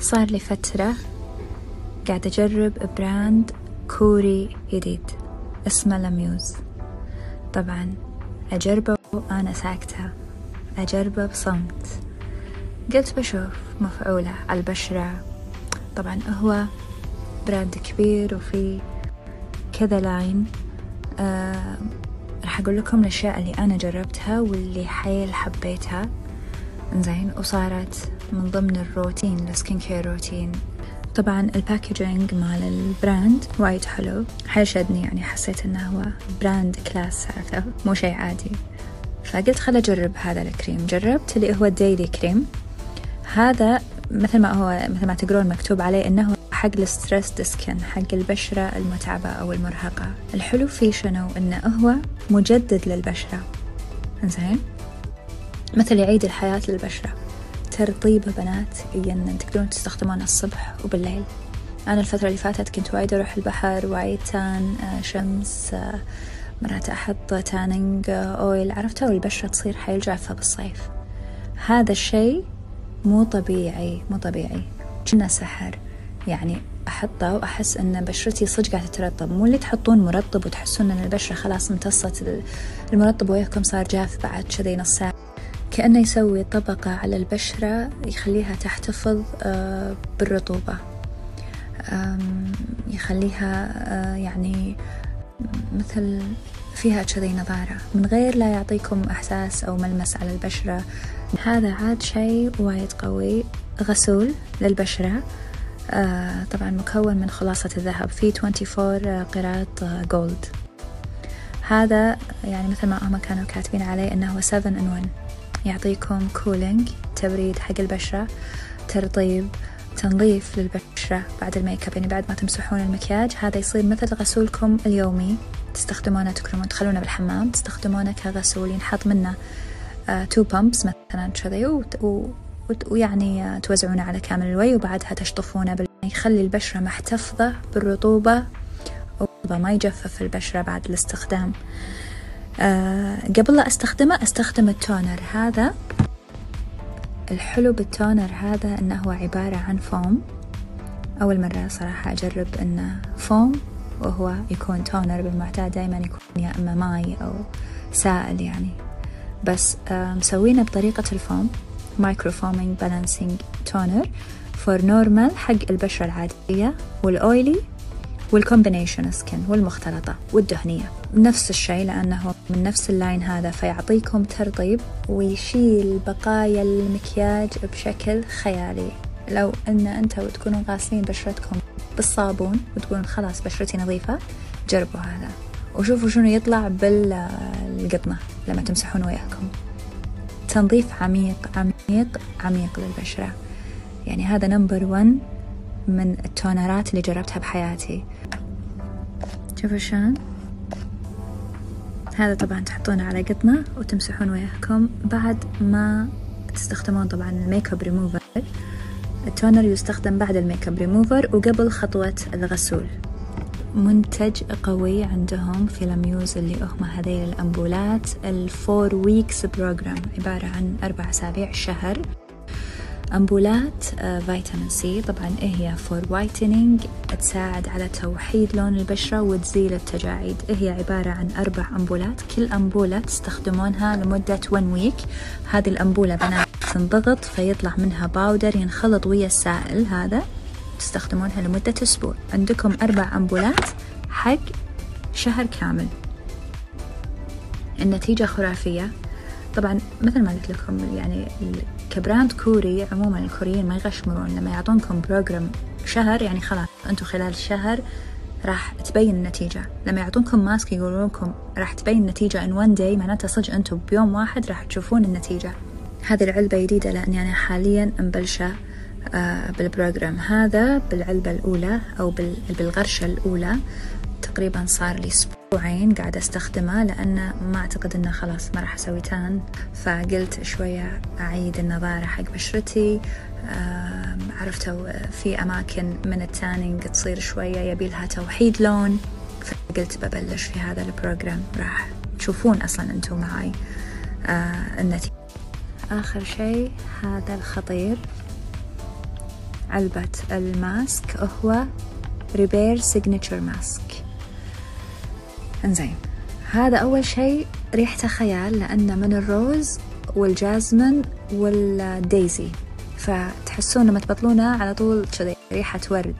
صار لي فترة قاعدة أجرب brand كوري جديد اسمه La Muse طبعا أجربه وأنا ساكتة. أجربه بصمت. قلت بشوف مفعولة على البشرة. طبعا هو brand كبير وفي كذا line آه راح أقول لكم الأشياء اللي أنا جربتها واللي حيل حبيتها. زين وصارت من ضمن ال routine ال skin care routine. طبعا ال packaging مال ال brand وايد حلو. حيل شدني يعني حسيت إنه هو brand class عرفته مو شيء عادي. فقلت خل أجرب هذا الكريم. جربت اللي هو ال daily cream هذا مثل ما هو مثل ما تقرون مكتوب عليه إنه حق ال stressed skin حق البشرة المتعبة أو المرهقة. الحلو فيه شنو؟ إنه هو مجدد للبشرة. زين مثل يعيد الحياة للبشرة. ترطيبة بنات يجنن تقدرون تستخدمونه الصبح وبالليل. أنا الفترة اللي فاتت كنت وايد أروح البحر وايد تان آه، شمس آه، مرات أحط تانينج آه، أويل. عرفتها والبشرة تصير حيل جافة بالصيف. هذا الشيء مو طبيعي مو طبيعي. كنا سحر. يعني أحطه وأحس أن بشرتي صدق قاعدة ترطب. مو اللي تحطون مرطب وتحسون أن البشرة خلاص امتصت المرطب وياكم صار جاف بعد كذي نص ساعة. كأنه يسوي طبقة على البشرة يخليها تحتفظ آه، بالرطوبة. يخليها آه، يعني مثل فيها كذي نظارة. من غير لا يعطيكم إحساس أو ملمس على البشرة. هذا عاد شيء وايد قوي غسول للبشرة. آه طبعا مكون من خلاصة الذهب. فيه 24 قيراط جولد هذا يعني مثل ما هم كانوا كاتبين عليه إنه 7 in 1 يعطيكم cooling تبريد حق البشرة ترطيب تنظيف للبشرة بعد ال make up يعني بعد ما تمسحون المكياج. هذا يصير مثل غسولكم اليومي. تستخدمونه تكرمون تخلونه بالحمام. تستخدمونه كغسول ينحط منه two uh, pumps مثلا كذي ويعني توزعونه على كامل الوجه وبعدها تشطفونه بال... يخلي البشرة محتفظة بالرطوبة ما يجفف البشرة بعد الاستخدام. أه قبل لا أستخدمه أستخدم ال toner. هذا الحلو بال toner هذا إنه هو عبارة عن فوم أول مرة صراحة أجرب إنه فوم وهو يكون toner بالمعتاد دائما يكون يا إما ماي أو سائل يعني. بس أه مسوينه بطريقة ال foam micro foaming balancing toner for normal حق البشرة العادية وال oily وال combination skin والمختلطة والدهنية. نفس الشيء لأنه من نفس ال line هذا فيعطيكم ترطيب ويشيل بقايا المكياج بشكل خيالي. لو أن أنت وتكونوا غاسلين بشرتكم بالصابون وتقولون خلاص بشرتي نظيفة جربوا هذا. وشوفوا شنو يطلع بالقطنة لما تمسحون وياكم. تنظيف عميق عميق عميق للبشرة. يعني هذا number one من التونرات اللي جربتها بحياتي. شوفوا شلون؟ هذا طبعا تحطونه على قطنة وتمسحون وياكم. بعد ما تستخدمون طبعا الميك اب ريموفر التونر يستخدم بعد الميك اب ريموفر وقبل خطوة الغسول. منتج قوي عندهم في La Muse اللي هم هذيل الأنبولات ال four weeks program عبارة عن أربع أسابيع شهر. أنبولات فيتامين سي. طبعا إيه هي؟ for whitening تساعد على توحيد لون البشرة وتزيل التجاعيد. إيه هي؟ عبارة عن أربع أنبولات كل أنبولة تستخدمونها لمدة 1 week هذه الأنبولة بنات تنضغط فيطلع منها powder ينخلط ويا السائل هذا. تستخدمونها لمدة أسبوع. عندكم أربع أنبولات حق شهر كامل. النتيجة خرافية. طبعا مثل ما قلت لكم يعني ك brand كوري عموما الكوريين ما يغشمرون لما يعطونكم program شهر يعني خلاص أنتم خلال الشهر راح تبين النتيجة. لما يعطونكم mask يقولون لكم راح تبين النتيجة in one day معناته صدق أنتم بيوم واحد راح تشوفون النتيجة. هذه العلبة جديدة لأني أنا حاليا مبلشة آه بال program هذا بالعلبة الأولى أو بالغرشة الأولى. تقريبا صار لي أسبوعين قاعدة أستخدمه لأن ما أعتقد أنه خلاص ما راح أسوي tan. فقلت شوية أعيد النضارة حق بشرتي. عرفتوا في أماكن من ال tanning تصير شوية يبيلها توحيد لون. فقلت ببلش في هذا ال program. راح تشوفون أصلا أنتم معاي. آه، النتيجة آخر شيء هذا الخطير. علبة ال mask هو repair signature mask إنزين. هذا أول شيء ريحته خيال لأنه من ال rose وال jasmine وال daisy فتحسون لما تبطلونه على طول كذي ريحة ورد.